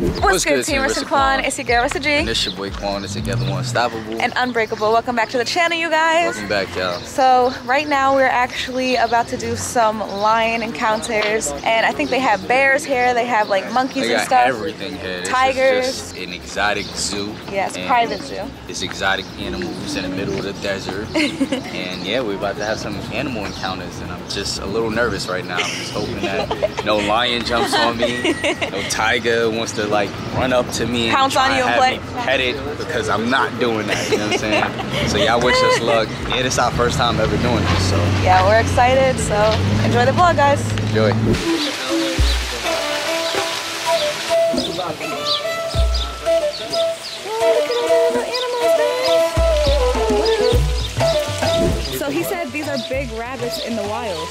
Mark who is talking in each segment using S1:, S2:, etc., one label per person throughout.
S1: What's good, Team Rissa Quan? It's your girl Rissa G.
S2: And it's your boy Quan. It's together one unstoppable.
S1: And Unbreakable. Welcome back to the channel, you guys.
S2: Welcome back, y'all.
S1: So right now we're actually about to do some lion encounters, and I think they have bears here. They have like monkeys and stuff.
S2: everything here.
S1: Tigers.
S2: Just an exotic zoo.
S1: Yes,
S2: and
S1: private zoo.
S2: It's exotic animals in the middle of the desert. and yeah, we're about to have some animal encounters, and I'm just a little nervous right now. I'm just hoping that no lion jumps on me, no tiger wants to like run up to me
S1: Pounce
S2: and
S1: on you and
S2: have
S1: play.
S2: me pet it because I'm not doing that. You know what I'm saying? so y'all wish us luck. Yeah, this is our first time ever doing this, so
S1: Yeah, we're excited. So enjoy the vlog, guys.
S2: enjoy.
S1: So he said these are big rabbits in the wild.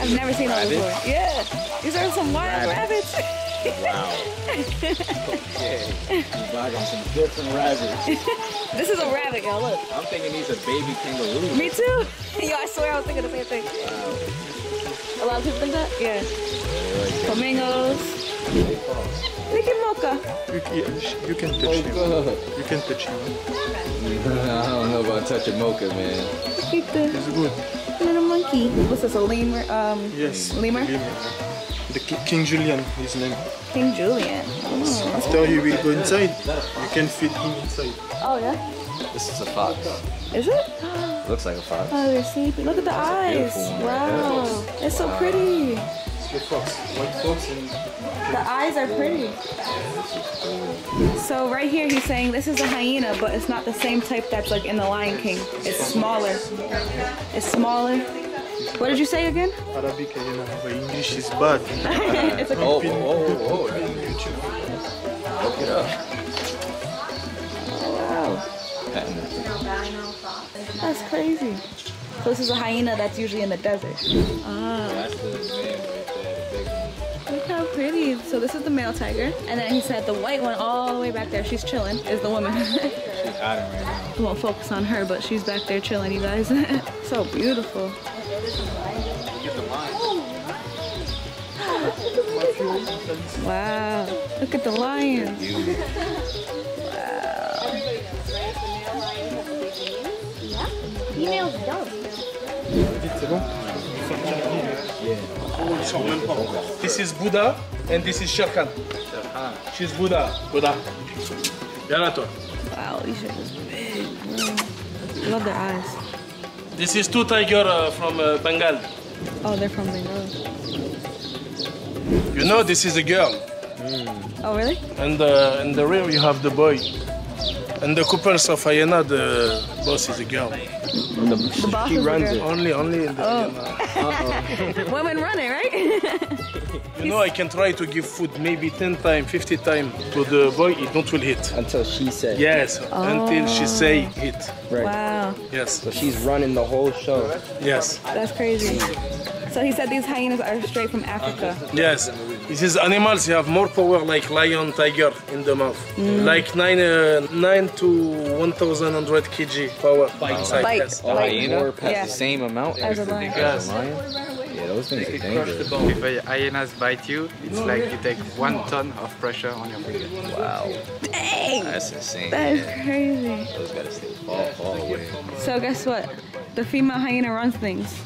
S1: I've never seen those before. Yeah, these are some wild rabbits.
S2: Wow. okay. You bought some different rabbits.
S1: this is a rabbit, y'all. Look.
S2: I'm thinking these are baby kangaroos.
S1: Me too. Yo, I swear I was thinking the same thing. Wow. A lot of people think that? Yeah. Flamingos. Mickey Mocha.
S3: You, you, you can touch him. You can touch him.
S2: I don't know about touching mocha, man.
S1: Look the
S3: It's good.
S1: little monkey. What's this, a lemur? Um,
S3: Yes.
S1: Lemur?
S3: The King Julien, his name.
S1: King Julien. Oh,
S3: After he will go inside, you can feed him inside.
S1: oh yeah?
S2: This is a fox.
S1: Is it?
S2: Looks like a fox.
S1: Oh, they're sleeping. Look at the eyes.
S2: beautiful one right
S1: Wow. It's so pretty.
S3: It's the fox. White fox and
S1: The eyes are pretty. So right here he's saying this is a hyena, but it's not the same type that's like in the Lion King. It's smaller. It's smaller. What did you say again?
S3: Arabic, you know, but English is bad.
S1: it's like a
S2: Oh, oh, oh, oh. Look it up.
S1: wow. That's crazy. So this is a hyena that's usually in the desert. Ah.
S2: That's the man right there, the big one.
S1: Look how pretty. So this is the male tiger. And then he said the white one all the way back there, she's chilling, is the woman.
S2: She's hiding right now.
S1: We won't focus on her, but she's back there chilling, you guys. so beautiful. Wow. Look at the lions.
S3: C'est bon This is Buddha and this is Shere Khan. She's Buddha. Buddha. Viens.
S1: Wow, these are just big. Love their eyes.
S3: This is two tiger uh, from uh, Bengal.
S1: Oh, they're from Bengal.
S3: You know this is a girl.
S1: Oh, really?
S3: And uh, in the rear you have the boy. And the couples of hyena, the boss is a girl.
S1: The boss
S2: She
S1: is the
S2: runs
S1: girl.
S2: it.
S3: Only, only in the
S1: Oh.
S3: hyena.
S1: Women run it, right?
S3: You know, I can try to give food maybe 10 times, 50 times to the boy, it don't will hit.
S4: until she said.
S3: Yes, until she oh. say hit.
S4: Right.
S1: wow,
S3: Yes,
S4: So she's running the whole show.
S3: yes,
S1: that's crazy. So he said these hyenas are straight from Africa.
S3: yes. This is animals, you have more power like lion, tiger in the mouth. Like 9, uh, 9 to 1100 kg power inside.
S1: Like-
S3: yes.
S4: A
S1: Like-
S4: hyena has
S1: Yeah.
S4: the same amount
S1: As a lion.
S4: as a lion. Yeah, those things are dangerous.
S5: If a hyenas bite you, it's like you take one ton of pressure on your finger.
S4: Wow.
S1: Dang,
S2: That's insane.
S1: that is
S2: yeah.
S1: crazy.
S2: Those gotta stay far, far away.
S1: So guess what? The female hyena runs things.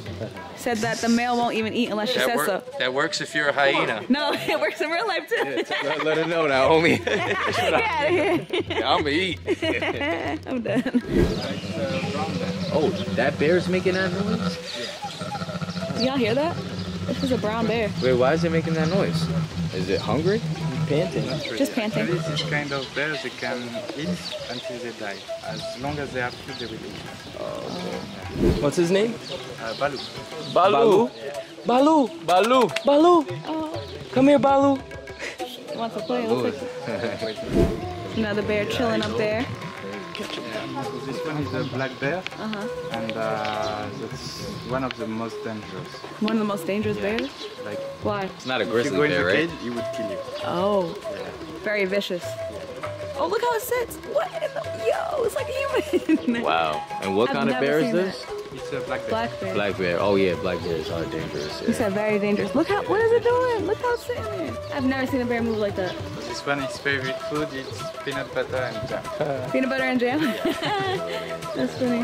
S1: Said that the male won't even eat unless she
S2: That,
S1: says
S2: work,
S1: so.
S2: that works if you're a hyena.
S1: No, it works in real life too.
S2: let, let her know now, homie.
S1: Get out.
S2: I'ma eat.
S1: I'm done.
S4: Oh, that bear's making that noise?
S1: Y'all hear that? This is a brown bear.
S4: Wait, why is it making that noise? Is it hungry? Panting.
S1: Just panting.
S5: This kind of bears, they can eat until they die. As long as they have food, they will eat.
S4: What's his name?
S5: Uh, Balu.
S4: Balu. Balu. Balu. Balu.
S1: Oh,
S4: Come here, Balu.
S1: he wants to play. Looks like another bear chilling up there.
S5: This one is a black bear,
S1: Uh-huh.
S5: and uh, that's one of the most dangerous.
S1: One of the most dangerous bears.
S5: Like,
S1: Why?
S2: It's not a
S5: if you
S2: grizzly
S5: go in
S2: bear,
S5: the
S2: right?
S5: cage, he would kill you.
S1: Oh, very vicious. Oh, look how it sits. What in the, yo, it's like a human.
S2: Wow. And what
S1: I've
S2: kind of bear is
S1: seen
S2: this?
S5: It's a black bear.
S1: Black bear.
S2: Black bear. Oh yeah, black bears are dangerous.
S1: He
S2: Yeah.
S1: said very dangerous. Look how, what is it doing? Look how it's sitting there. I've never seen a bear move like that.
S5: This one is favorite food. It's peanut butter and jam. Uh.
S1: Peanut butter and jam. That's funny.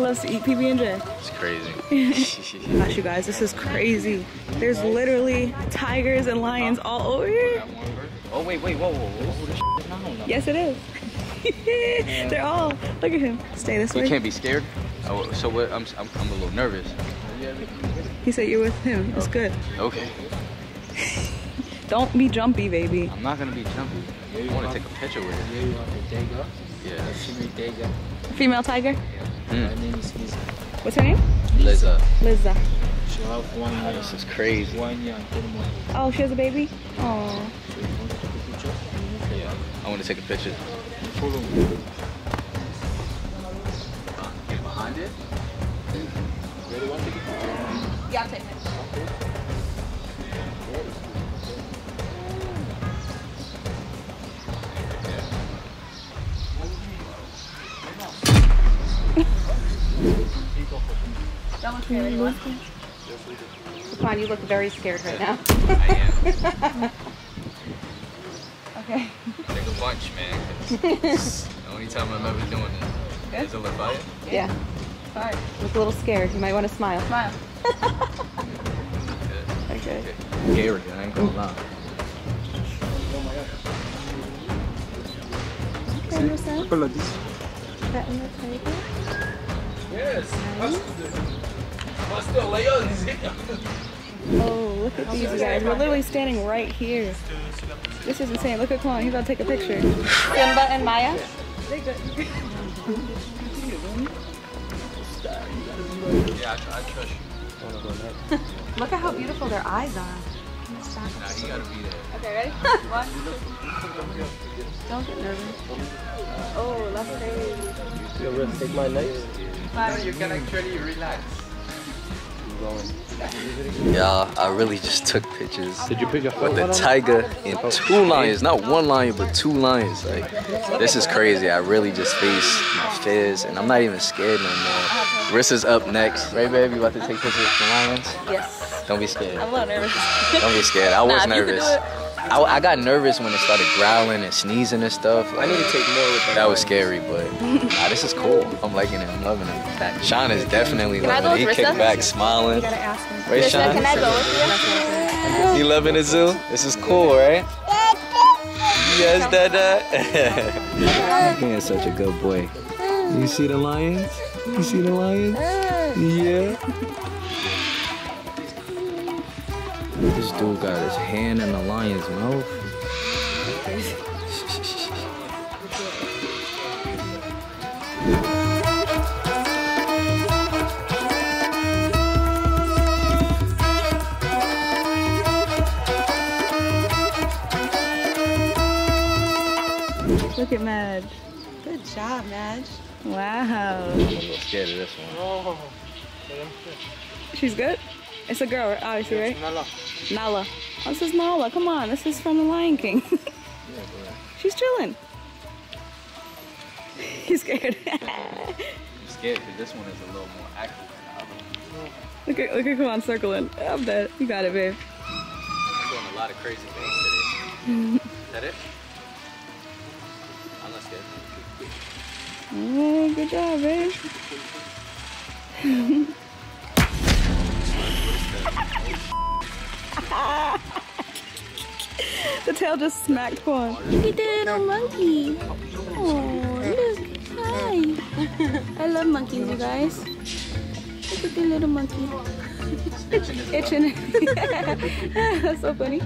S1: Loves to eat PB and J.
S2: It's crazy.
S1: Gosh, you guys, this is crazy. There's literally tigers and lions all over here.
S2: oh wait, wait, whoa, whoa, whoa, the shit is not on
S1: Yes, it is. They're all. Look at him. Stay this
S2: We
S1: way.
S2: can't be scared. Oh, so what? I'm, I'm, I'm a little nervous.
S1: He said you're with him. It's oh. good.
S2: Okay.
S1: Don't be jumpy, baby.
S2: I'm not gonna be jumpy. Yeah, You want to take a picture with it?
S4: you want the tiger?
S2: Yeah.
S4: Shimmy tiger.
S1: Female tiger.
S4: My name is Lisa.
S1: What's her name?
S2: Liza.
S1: Liza.
S4: She have one year.
S2: This is crazy.
S4: One year and ten months.
S1: Oh, she has a baby? Oh.
S4: So you want to take a picture?
S2: Yeah. I want to take a picture.
S4: Follow me.
S2: Behind it?
S1: Yeah, I'll take it. That looks scary. Come on, you look very scared right now.
S2: I am.
S1: Okay.
S2: Take a bunch, man. the only time I'm ever doing this. Is it Lafayette?
S1: Yeah. Sorry. Look a little scared. You might want to smile. Smile. Okay.
S2: Gary, I ain't gonna lie.
S5: Follow this.
S3: Yes. Master Leon is here.
S1: Oh, look at these guys. We're literally standing right here. This is insane. Look at Quan. He's about to take a picture. Simba and Maya.
S2: Yeah, I, trust you.
S1: Look at how beautiful their eyes are.
S2: Nah, he gotta be there.
S1: Okay, ready? One, two. Don't get nervous. Oh, that's crazy.
S3: You're gonna take my knife?
S5: You can actually relax.
S2: Yeah, I really just took pictures
S3: Did you put your
S2: with the tiger and oh. two lions, not one lion, but two lions. Like, this is crazy. I really just faced my fears, and I'm not even scared no more. Rissa's up next. Right, baby? You about to take pictures with the lions?
S1: Yes.
S2: Don't be scared.
S1: I'm a little nervous.
S2: Don't be scared. I was
S1: Nah, if you could
S2: nervous.
S1: Do it.
S2: I, I got nervous when it started growling and sneezing and stuff.
S3: I need to take more with
S2: That was scary, but nah, this is cool. I'm liking it. I'm loving it. Sean is definitely
S1: Can I
S2: loving it. He kicked back, smiling.
S1: gotta.
S2: Right, Sean?
S1: Can I go with you?
S2: You loving the zoo? This is cool, right? Yes, Dada. He is such a good boy. You see the lions? You see the lions? Yeah. This dude got his hand in the lion's mouth.
S1: Look at Madge.
S6: Good job, Madge.
S1: Wow.
S2: I'm a little scared of this one.
S1: She's good? It's a girl, obviously, right?
S5: Nala.
S1: Oh, this is Nala. Come on. This is from The Lion King. She's chilling. He's scared.
S2: I'm scared because this one is a little more active than the other one.
S1: look at look at come on circling. I'm dead. You got it, babe.
S2: I'm doing a lot of crazy things today. is that it? I'm not scared.
S1: Oh, good job, babe. the tail just smacked one. Look at the little monkey. Oh, look. Hi. I love monkeys, you guys. Look at the little monkey. Itching. That's so funny.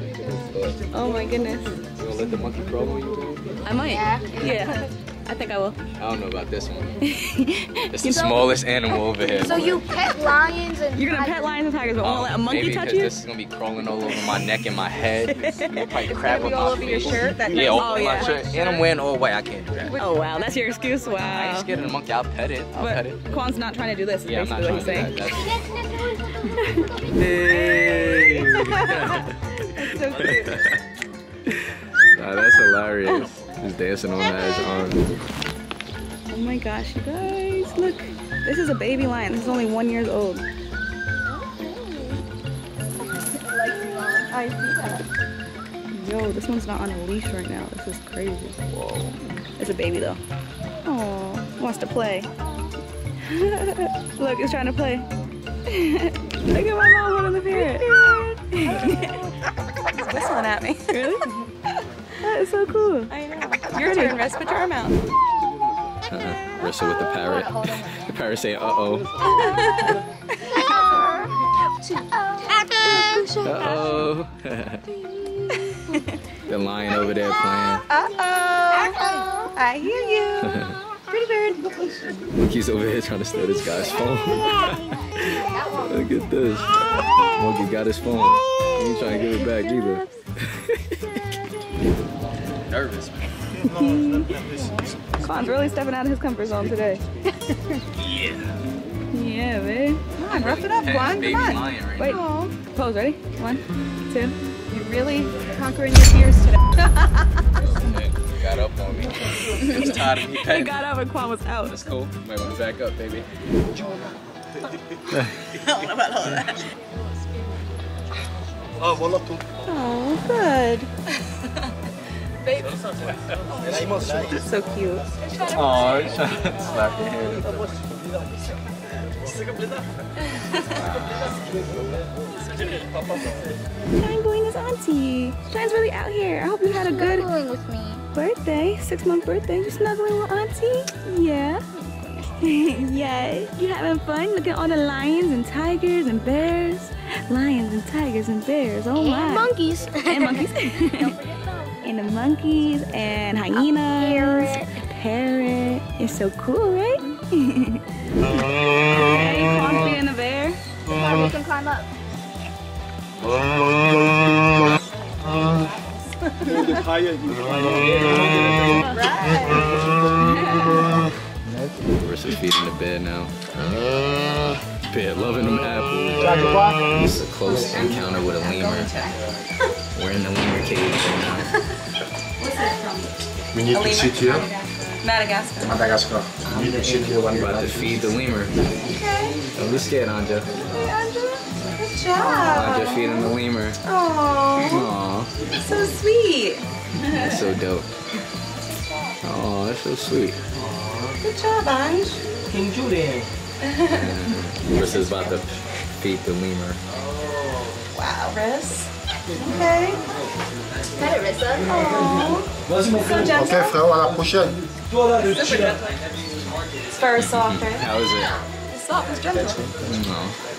S1: Oh my goodness.
S2: You gonna let the monkey crawl on you?
S1: I might. Yeah. I think I will.
S2: I don't know about this one. It's the smallest animal over here.
S6: So you pet lions and
S1: You're gonna pet lions and tigers, but won't
S2: Um,
S1: let a monkey
S2: maybe
S1: touch
S2: 'cause
S1: you?
S2: This is gonna be crawling all over my neck and my head. It'll probably crap
S6: be all over your shirt, that
S2: yeah,
S6: nice
S2: all
S1: Oh,
S2: over
S1: yeah.
S2: my shirt. And I'm wearing all white. I can't do that.
S1: Oh wow, that's your excuse. Wow.
S2: I ain't
S1: Wow.
S2: scared of the monkey. I'll pet it. I'll pet it.
S1: Quan's not trying to do this.
S2: Yeah, I'm not trying
S1: what
S2: to
S1: he's
S2: do
S1: saying.
S2: that. That's-
S1: So cute.
S2: Nah, that's hilarious. Just dancing on Mad's arm.
S1: Oh my gosh, you guys, look. This is a baby lion. This is only one years old. I see that. Yo, this one's not on a leash right now. This is crazy. Whoa. It's a baby though. Oh, wants to play. Look, it's trying to play. Look at my mom holding the parrot.
S6: He's whistling at me.
S1: really? That is so cool.
S6: I know. Your turn, Rest. Put your arm out.
S2: Wrestle with the parrot. The parrot say, uh oh. Uh oh. the lion over there playing.
S6: Uh-oh. I hear you. Pretty bird.
S2: Monkey's over here trying to steal this guy's phone. Look at this. Monkey got his phone. He ain't trying to give it back either. Nervous, man.
S1: Quan's really stepping out of his comfort zone today.
S2: Yeah.
S1: Yeah, babe.
S6: Come on, rough it up, Quan.
S2: Baby
S6: Come on.
S2: right
S1: Wait,
S6: Aw,
S1: pose, ready? One, two.
S6: you're really conquering your fears today.
S2: now. Got up on me. He was tired of me
S1: He got up and Quan was out.
S2: That's cool. Might want to back up, baby.
S1: I don't know about Oh, Wallapo. Oh, good. So cute.
S2: Oh, he's trying to slap your hand.
S1: Shine going his auntie. Shine's really out here. I hope you had a good
S6: Snuggling with me.
S1: birthday, six month birthday. You snuggling with auntie? Yeah. yeah. You having fun? Look at all the lions and tigers and bears. Lions and tigers and bears. Oh my.
S6: And monkeys.
S1: and monkeys. and the monkeys and hyenas.
S6: parrot.
S1: Parrot. It's so cool, right? hey, Quan being a bear.
S6: Come on, we can climb up.
S2: Versus feeding the bed now. Bed loving them apples. is a close encounter with a lemur. We're in the lemur cage right now.
S7: We need to sit here.
S6: Madagascar.
S7: Madagascar. We need to sit here one
S2: We're about to feed the lemur. Okay. Don't be scared, Anja.
S6: Anja, Good job.
S2: Anja feeding the lemur.
S6: Oh,
S2: Aw,
S6: so sweet.
S2: that's so dope. Oh, that's so sweet.
S6: Good job, Ange.
S2: Versus about to feed the lemur.
S6: Wow, Riss. Okay.
S8: Pet it, Rissa.
S6: So gentle.
S7: Ok, frère, à la prochaine.
S6: Super gentle. It's very soft, right?
S2: How is it?
S6: It's soft, it's gentle.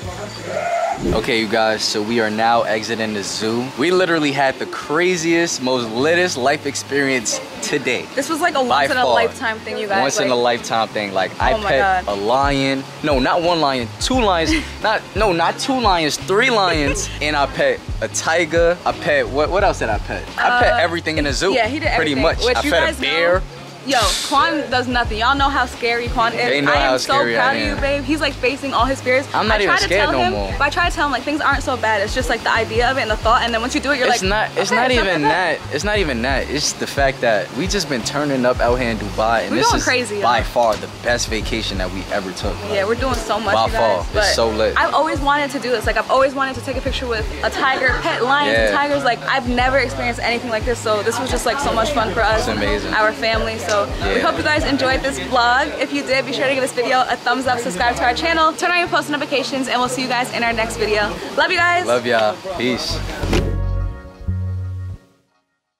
S2: Okay, you guys, so we are now exiting the zoo. We literally had the craziest, most litest life experience today.
S1: This was like a once in a lifetime thing, you guys.
S2: Once in a lifetime thing. Like I
S1: Oh my
S2: pet
S1: God.
S2: a lion. No, not one lion, two lions. not no, not two lions, three lions. and I pet a tiger. I pet what what else did I pet? I pet
S1: Uh,
S2: everything in the zoo.
S1: Yeah, he did
S2: pretty
S1: everything.
S2: much.
S1: Which
S2: I fed a bear.
S1: Know, yo, Quan does nothing. Y'all know how scary Quan is.
S2: They know
S1: I am
S2: how
S1: so
S2: scary I
S1: proud of you, babe. He's like facing all his fears.
S2: I'm not
S1: I
S2: even
S1: try to
S2: scared
S1: tell
S2: no
S1: him,
S2: more.
S1: But I try to tell him like things aren't so bad. It's just like the idea of it and the thought, and then once you do it, you're
S2: It's
S1: like,
S2: not. It's
S1: okay,
S2: not
S1: it's
S2: even that. It's not even that. It's the fact that we just been turning up out here in Dubai, and
S1: We're
S2: this
S1: going
S2: is
S1: crazy,
S2: by
S1: y'all.
S2: far the best vacation that we ever took.
S1: Yeah, we're doing so much,
S2: By
S1: you
S2: far. It's so lit.
S1: I've always wanted to do this. Like I've always wanted to take a picture with a tiger, pet lions and tigers. Like I've never experienced anything like this. So this was just like so much fun for us.
S2: It's amazing.
S1: Our family. So we
S2: Yeah.
S1: hope you guys enjoyed this vlog. If you did, be sure to give this video a thumbs up, subscribe to our channel, turn on your post notifications, and we'll see you guys in our next video. Love you guys.
S2: Love y'all. Peace.